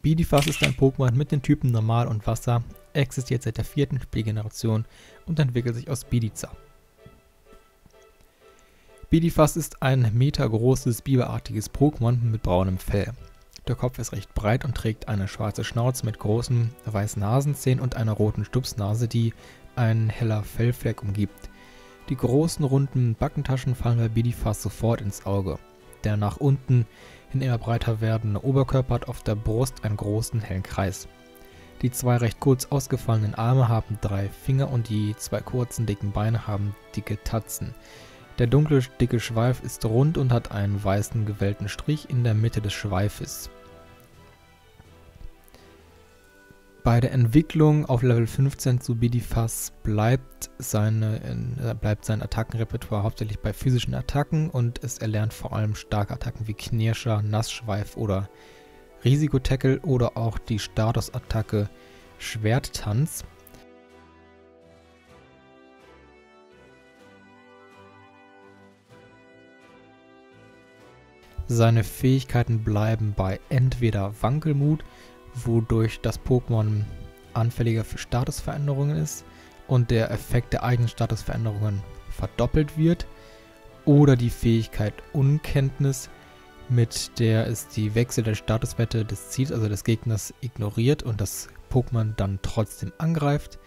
Bidifast ist ein Pokémon mit den Typen Normal und Wasser, existiert seit der vierten Spielgeneration und entwickelt sich aus Bidiza. Bidifast ist ein metergroßes, biberartiges Pokémon mit braunem Fell. Der Kopf ist recht breit und trägt eine schwarze Schnauze mit großen weißen Nasenzähnen und einer roten Stupsnase, die ein heller Fellfleck umgibt. Die großen runden Backentaschen fallen bei Bidifast sofort ins Auge. Der nach unten hin immer breiter werdende Oberkörper hat auf der Brust einen großen hellen Kreis. Die zwei recht kurz ausgefallenen Arme haben drei Finger und die zwei kurzen dicken Beine haben dicke Tatzen. Der dunkle dicke Schweif ist rund und hat einen weißen gewellten Strich in der Mitte des Schweifes. Bei der Entwicklung auf Level 15 zu Bidifas bleibt, seine, äh, bleibt sein Attackenrepertoire hauptsächlich bei physischen Attacken und es erlernt vor allem starke Attacken wie Knirscher, Nassschweif oder Risikotackle oder auch die Statusattacke Schwerttanz. Seine Fähigkeiten bleiben bei entweder Wankelmut, wodurch das Pokémon anfälliger für Statusveränderungen ist und der Effekt der eigenen Statusveränderungen verdoppelt wird. Oder die Fähigkeit Unkenntnis, mit der es die Wechsel der Statuswerte des Ziels, also des Gegners, ignoriert und das Pokémon dann trotzdem angreift.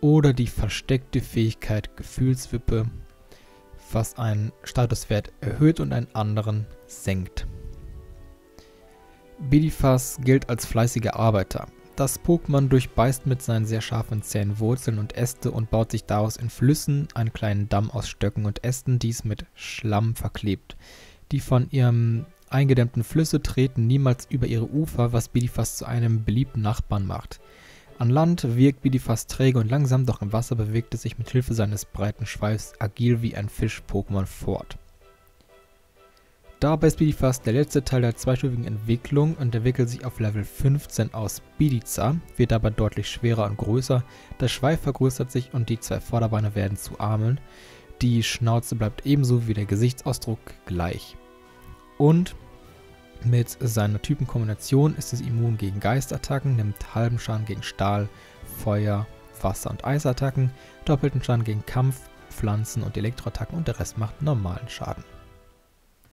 Oder die versteckte Fähigkeit Gefühlswippe, was einen Statuswert erhöht und einen anderen senkt. Bidifas gilt als fleißiger Arbeiter. Das Pokémon durchbeißt mit seinen sehr scharfen Zähnen Wurzeln und Äste und baut sich daraus in Flüssen einen kleinen Damm aus Stöcken und Ästen, dies mit Schlamm verklebt. Die von ihrem eingedämmten Flüsse treten niemals über ihre Ufer, was Bidifas zu einem beliebten Nachbarn macht. An Land wirkt Bidifas träge und langsam, doch im Wasser bewegt es sich mit Hilfe seines breiten Schweifs agil wie ein Fisch-Pokémon fort. Dabei ist Bidifast der letzte Teil der zweistufigen Entwicklung und entwickelt sich auf Level 15 aus Bidiza, wird aber deutlich schwerer und größer, der Schweif vergrößert sich und die zwei Vorderbeine werden zu Armen. Die Schnauze bleibt ebenso wie der Gesichtsausdruck gleich. Und mit seiner Typenkombination ist es immun gegen Geistattacken, nimmt halben Schaden gegen Stahl, Feuer, Wasser und Eisattacken, doppelten Schaden gegen Kampf, Pflanzen und Elektroattacken und der Rest macht normalen Schaden.